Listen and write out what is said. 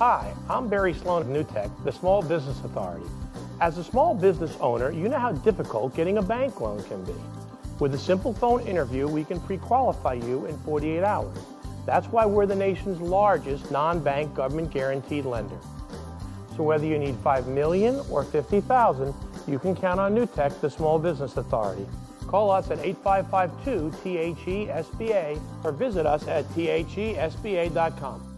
Hi, I'm Barry Sloane of NewTek, the Small Business Authority. As a small business owner, you know how difficult getting a bank loan can be. With a simple phone interview, we can pre-qualify you in 48 hours. That's why we're the nation's largest non-bank government guaranteed lender. So whether you need 5 million or 50,000, you can count on NewTek, the Small Business Authority. Call us at 8552THESBA or visit us at thesba.com.